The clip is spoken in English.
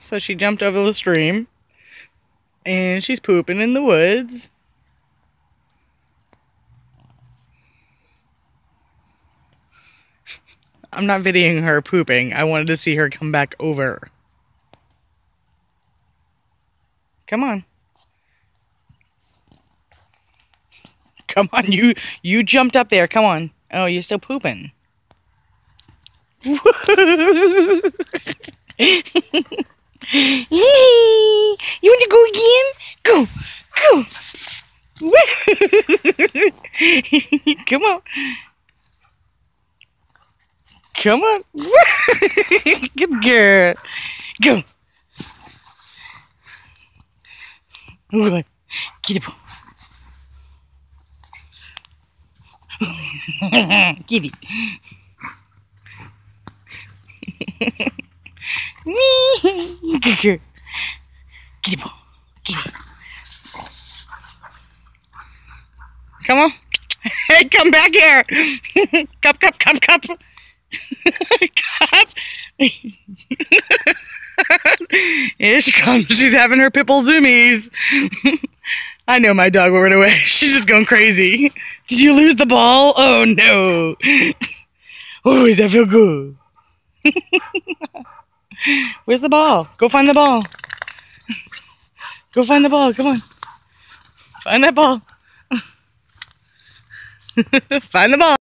So she jumped over the stream. And she's pooping in the woods. I'm not videoing her pooping. I wanted to see her come back over. Come on. Come on, you you jumped up there. Come on. Oh, you're still pooping. you want to go again? Go, go. Come on. Come on. Good girl. Go. Get it. Get it. Good girl. Get it. Get it. Come on. Hey, come back here. cup, cup, cup, cup. cup. Here she comes. She's having her pipple zoomies. I know my dog will run away. She's just going crazy. Did you lose the ball? Oh no. Oh, does that feel good? Where's the ball? Go find the ball. Go find the ball. Come on. Find that ball. find the ball.